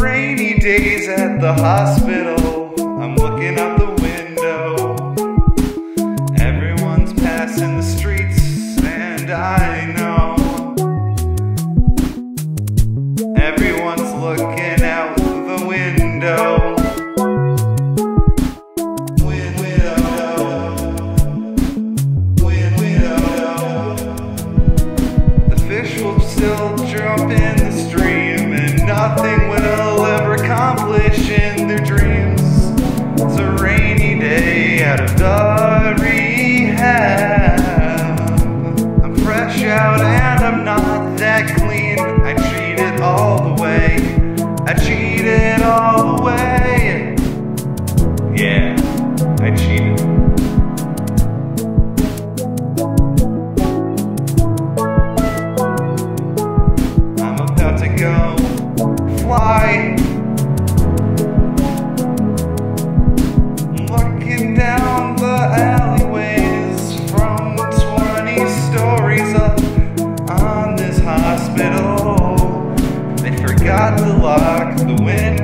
days at the hospital. I'm looking out the window. Everyone's passing the streets, and I know. Everyone's looking out the window. Window. Window. The fish will still jump in the in their dreams. It's a rainy day out of the rehab. I'm fresh out and I'm not that clean. I cheat it all the way. I cheat it all the way. Yeah, I cheated. I'm about to go forgot to lock the window.